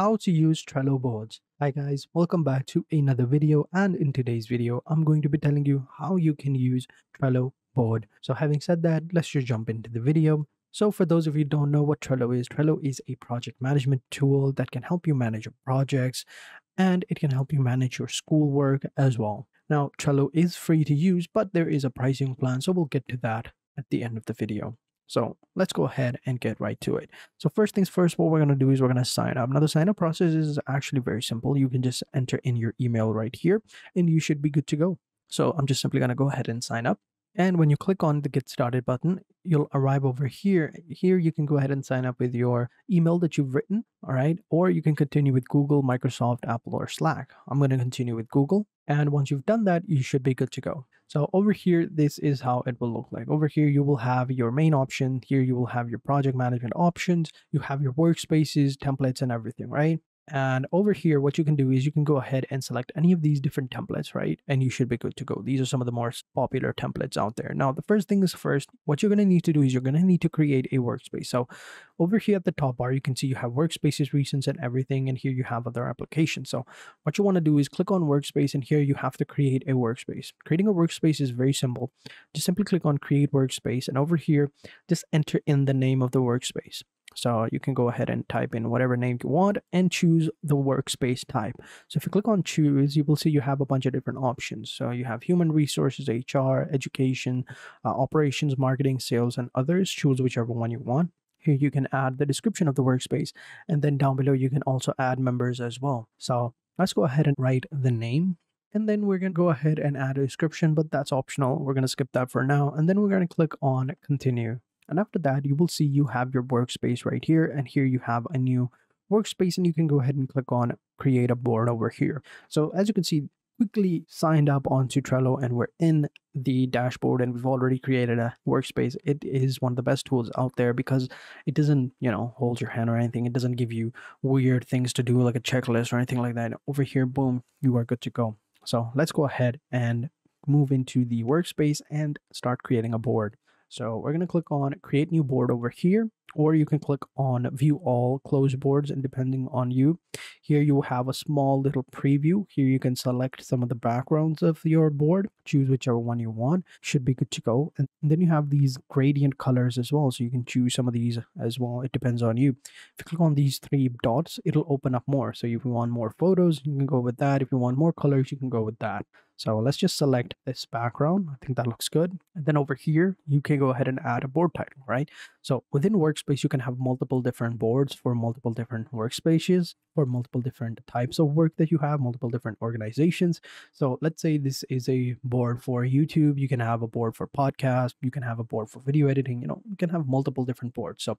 how to use Trello boards. Hi guys, welcome back to another video and in today's video I'm going to be telling you how you can use Trello board. So having said that, let's just jump into the video. So for those of you don't know what Trello is, Trello is a project management tool that can help you manage your projects and it can help you manage your schoolwork as well. Now Trello is free to use, but there is a pricing plan, so we'll get to that at the end of the video. So let's go ahead and get right to it. So first things first, what we're going to do is we're going to sign up. Now the sign up process is actually very simple. You can just enter in your email right here and you should be good to go. So I'm just simply going to go ahead and sign up. And when you click on the get started button, you'll arrive over here. Here you can go ahead and sign up with your email that you've written, all right? Or you can continue with Google, Microsoft, Apple, or Slack. I'm going to continue with Google. And once you've done that, you should be good to go. So over here, this is how it will look like. Over here, you will have your main option. Here, you will have your project management options. You have your workspaces, templates, and everything, right? And over here, what you can do is you can go ahead and select any of these different templates, right? And you should be good to go. These are some of the more popular templates out there. Now, the first thing is first, what you're going to need to do is you're going to need to create a workspace. So over here at the top bar, you can see you have workspaces, recents, and everything. And here you have other applications. So what you want to do is click on workspace. And here you have to create a workspace. Creating a workspace is very simple. Just simply click on create workspace. And over here, just enter in the name of the workspace. So you can go ahead and type in whatever name you want and choose the workspace type. So if you click on choose, you will see you have a bunch of different options. So you have human resources, HR, education, uh, operations, marketing, sales, and others. Choose whichever one you want. Here you can add the description of the workspace. And then down below, you can also add members as well. So let's go ahead and write the name and then we're going to go ahead and add a description, but that's optional. We're going to skip that for now. And then we're going to click on continue. And after that, you will see you have your workspace right here. And here you have a new workspace and you can go ahead and click on create a board over here. So as you can see, quickly signed up onto Trello and we're in the dashboard and we've already created a workspace. It is one of the best tools out there because it doesn't, you know, hold your hand or anything. It doesn't give you weird things to do like a checklist or anything like that. Over here, boom, you are good to go. So let's go ahead and move into the workspace and start creating a board. So we're going to click on create new board over here, or you can click on view all closed boards and depending on you. Here you have a small little preview. Here you can select some of the backgrounds of your board, choose whichever one you want, should be good to go. And then you have these gradient colors as well. So you can choose some of these as well. It depends on you. If you click on these three dots, it'll open up more. So if you want more photos, you can go with that. If you want more colors, you can go with that. So let's just select this background. I think that looks good. And then over here, you can go ahead and add a board title, right? So within Workspace, you can have multiple different boards for multiple different workspaces, for multiple different types of work that you have, multiple different organizations. So let's say this is a board for YouTube. You can have a board for podcast. You can have a board for video editing. You know, you can have multiple different boards. So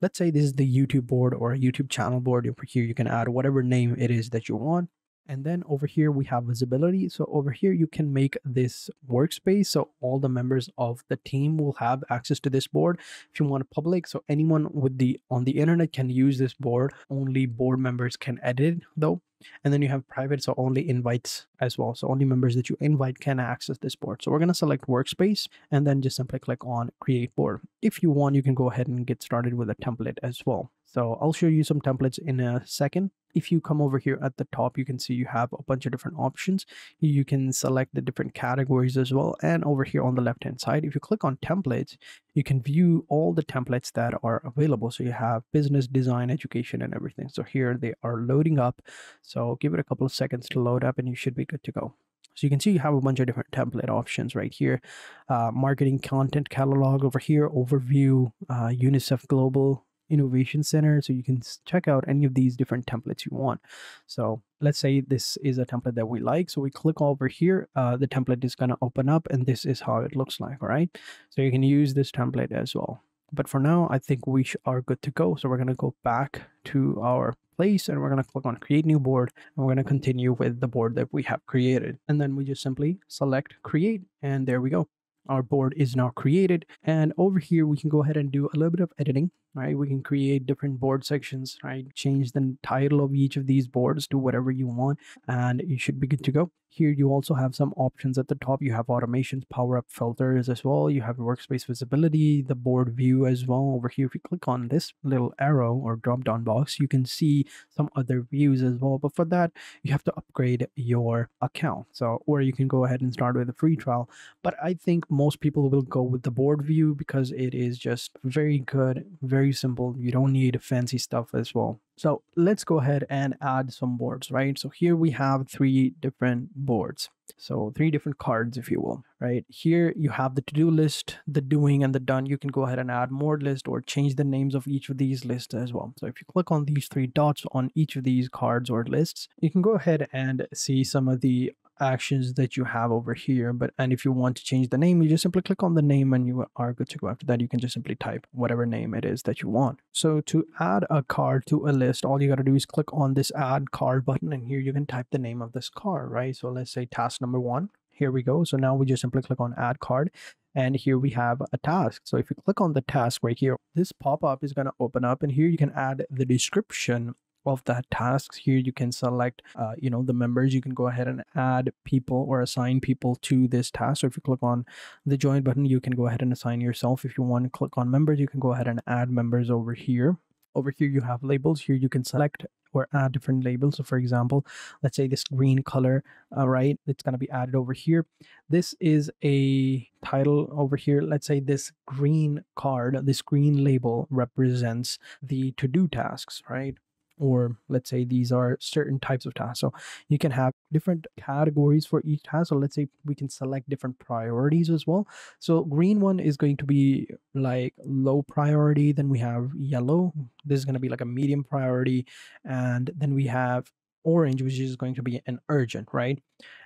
let's say this is the YouTube board or a YouTube channel board. Over here, you can add whatever name it is that you want. And then over here, we have visibility. So over here, you can make this workspace. So all the members of the team will have access to this board. If you want public, so anyone with the on the internet can use this board. Only board members can edit though. And then you have private, so only invites as well. So only members that you invite can access this board. So we're going to select workspace and then just simply click on create board. If you want, you can go ahead and get started with a template as well. So I'll show you some templates in a second. If you come over here at the top, you can see you have a bunch of different options. You can select the different categories as well. And over here on the left hand side, if you click on templates, you can view all the templates that are available. So you have business, design, education, and everything. So here they are loading up. So give it a couple of seconds to load up and you should be good to go. So you can see you have a bunch of different template options right here. Uh, marketing content catalog over here, overview, uh, UNICEF Global Innovation Center. So you can check out any of these different templates you want. So let's say this is a template that we like. So we click over here, uh, the template is going to open up and this is how it looks like. All right. So you can use this template as well. But for now, I think we are good to go. So we're going to go back to our place and we're going to click on create new board and we're going to continue with the board that we have created. And then we just simply select create and there we go. Our board is now created and over here we can go ahead and do a little bit of editing right? We can create different board sections, right? Change the title of each of these boards to whatever you want, and you should be good to go. Here you also have some options at the top. You have automations, power up filters as well. You have workspace visibility, the board view as well. Over here, if you click on this little arrow or drop down box, you can see some other views as well. But for that, you have to upgrade your account. So, or you can go ahead and start with a free trial. But I think most people will go with the board view because it is just very good, very simple. You don't need fancy stuff as well. So let's go ahead and add some boards, right? So here we have three different boards. So three different cards, if you will, right? Here you have the to-do list, the doing and the done. You can go ahead and add more list or change the names of each of these lists as well. So if you click on these three dots on each of these cards or lists, you can go ahead and see some of the actions that you have over here but and if you want to change the name you just simply click on the name and you are good to go. After that you can just simply type whatever name it is that you want. So to add a card to a list all you got to do is click on this add card button and here you can type the name of this card right? So let's say task number one. Here we go. So now we just simply click on add card and here we have a task. So if you click on the task right here this pop-up is going to open up and here you can add the description of that tasks here you can select uh, you know the members. You can go ahead and add people or assign people to this task. So if you click on the join button you can go ahead and assign yourself. If you want to click on members you can go ahead and add members over here. Over here you have labels. Here you can select or add different labels. So for example let's say this green color uh, right it's going to be added over here. This is a title over here. Let's say this green card this green label represents the to-do tasks right or let's say these are certain types of tasks. So you can have different categories for each task. So let's say we can select different priorities as well. So green one is going to be like low priority. Then we have yellow. This is going to be like a medium priority. And then we have orange which is going to be an urgent right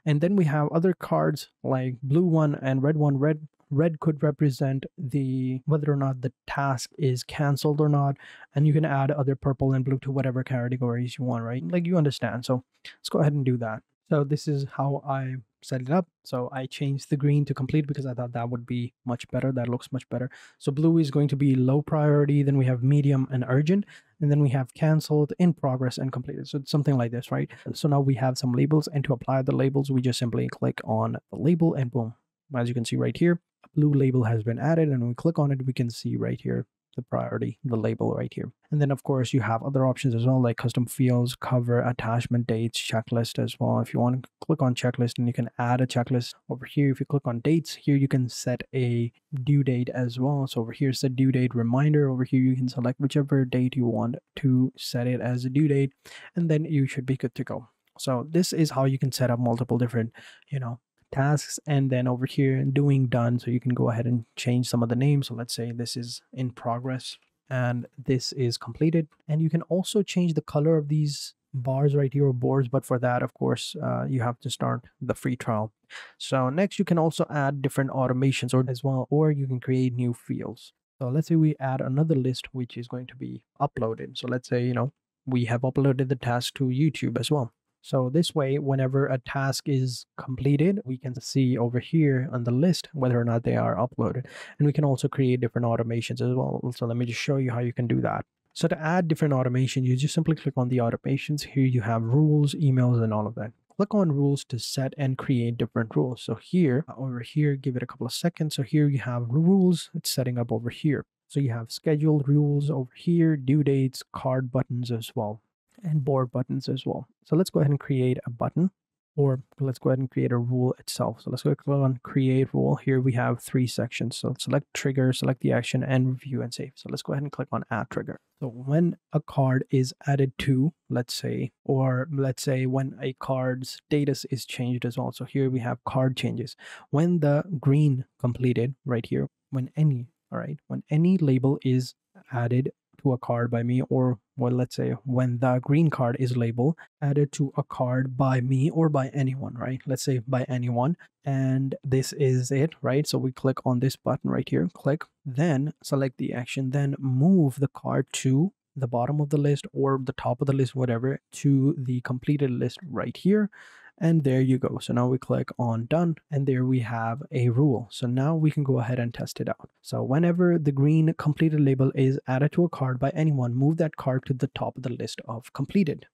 and then we have other cards like blue one and red one red red could represent the whether or not the task is canceled or not and you can add other purple and blue to whatever categories you want right? Like you understand. So let's go ahead and do that. So this is how i set it up. So i changed the green to complete because i thought that would be much better. That looks much better. So blue is going to be low priority. Then we have medium and urgent. And then we have canceled in progress and completed. So it's something like this right? So now we have some labels. And to apply the labels we just simply click on the label and boom. As you can see right here blue label has been added and we click on it we can see right here the priority the label right here. And then of course you have other options as well like custom fields cover attachment dates checklist as well. If you want to click on checklist and you can add a checklist. Over here if you click on dates here you can set a due date as well. So over here is the due date reminder. Over here you can select whichever date you want to set it as a due date and then you should be good to go. So this is how you can set up multiple different you know tasks and then over here doing done so you can go ahead and change some of the names. So let's say this is in progress and this is completed. And you can also change the color of these bars right here or boards but for that of course uh, you have to start the free trial. So next you can also add different automations or as well or you can create new fields. So let's say we add another list which is going to be uploaded. So let's say you know we have uploaded the task to youtube as well so this way, whenever a task is completed, we can see over here on the list whether or not they are uploaded. And we can also create different automations as well. So let me just show you how you can do that. So to add different automation, you just simply click on the automations. Here you have rules, emails, and all of that. Click on rules to set and create different rules. So here, over here, give it a couple of seconds. So here you have rules, it's setting up over here. So you have scheduled rules over here, due dates, card buttons as well and board buttons as well. So let's go ahead and create a button or let's go ahead and create a rule itself. So let's go click on create rule. Here we have three sections. So select trigger, select the action and review and save. So let's go ahead and click on add trigger. So when a card is added to, let's say, or let's say when a card's status is changed as well. So here we have card changes. When the green completed right here, when any, all right, when any label is added to a card by me or well let's say when the green card is labeled added to a card by me or by anyone right? Let's say by anyone and this is it right? So we click on this button right here click then select the action then move the card to the bottom of the list or the top of the list whatever to the completed list right here And there you go. So now we click on done and there we have a rule. So now we can go ahead and test it out. So whenever the green completed label is added to a card by anyone, move that card to the top of the list of completed.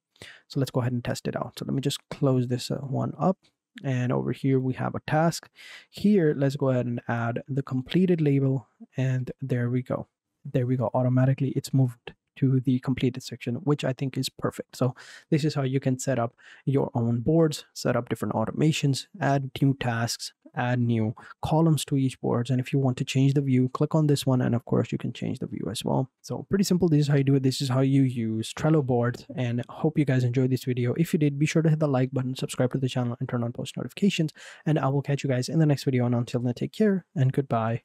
So let's go ahead and test it out. So let me just close this uh, one up and over here we have a task here let's go ahead and add the completed label and there we go there we go automatically it's moved to the completed section which i think is perfect. So this is how you can set up your own boards set up different automations add new tasks add new columns to each boards and if you want to change the view click on this one. And of course you can change the view as well. So pretty simple. This is how you do it. This is how you use trello boards. And hope you guys enjoyed this video. If you did be sure to hit the like button subscribe to the channel and turn on post notifications. And i will catch you guys in the next video. And until then take care and goodbye